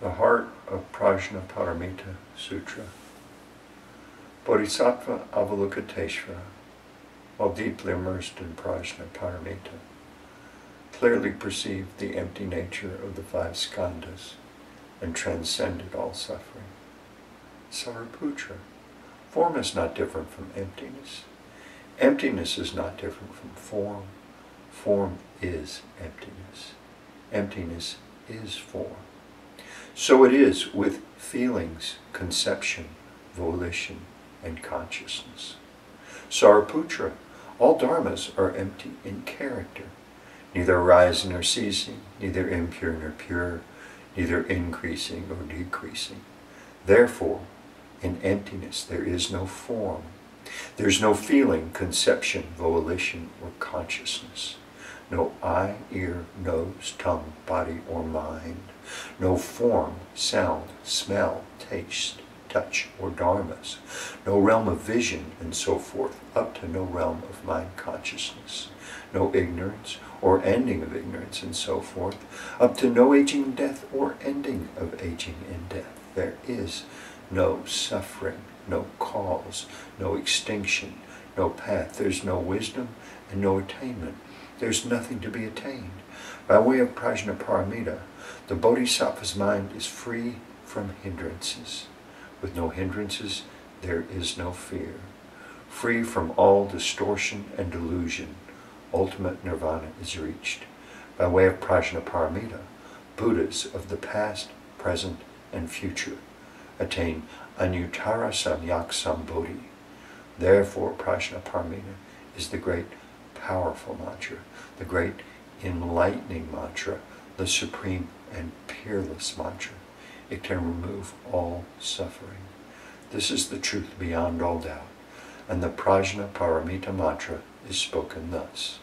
the heart of Prajnaparamita Sutra. Bodhisattva Avalokiteshvara, while deeply immersed in Prajnaparamita, clearly perceived the empty nature of the five skandhas and transcended all suffering. Sariputra, form is not different from emptiness. Emptiness is not different from form. Form is emptiness. Emptiness is form. So it is with feelings, conception, volition, and consciousness. Sariputra, all dharmas are empty in character, neither arising nor ceasing, neither impure nor pure, neither increasing nor decreasing. Therefore, in emptiness there is no form. There's no feeling, conception, volition, or consciousness. No eye, ear, nose, tongue, body, or mind no form, sound, smell, taste, touch, or dharmas, no realm of vision, and so forth, up to no realm of mind consciousness, no ignorance or ending of ignorance, and so forth, up to no aging death or ending of aging and death. There is no suffering, no cause, no extinction, no path. There's no wisdom and no attainment. There's nothing to be attained. By way of prajnaparamita, the bodhisattva's mind is free from hindrances. With no hindrances, there is no fear. Free from all distortion and delusion, ultimate nirvana is reached. By way of prajnaparamita, Buddhas of the past, present, and future attain anuttara samyak sambodhi. Therefore, prajnaparamita is the great powerful mantra, the great enlightening mantra, the supreme and peerless mantra. It can remove all suffering. This is the truth beyond all doubt. And the Prajna Paramita mantra is spoken thus.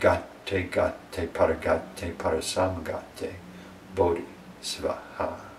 Gate gate paragate parasamgate bodhi svaha.